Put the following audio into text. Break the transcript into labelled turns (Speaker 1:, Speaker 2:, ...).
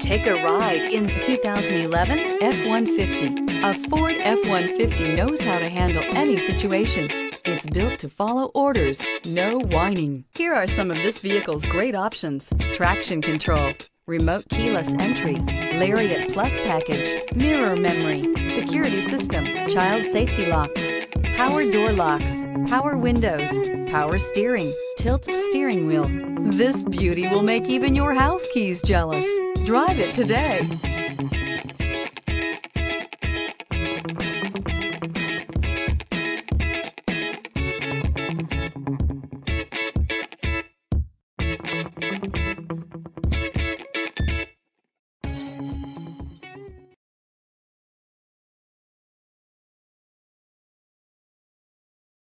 Speaker 1: Take a ride in the 2011 F-150. A Ford F-150 knows how to handle any situation. It's built to follow orders, no whining. Here are some of this vehicle's great options. Traction control, remote keyless entry, Lariat Plus package, mirror memory, security system, child safety locks, power door locks, power windows, power steering, tilt steering wheel. This beauty will make even your house keys jealous. Drive it today.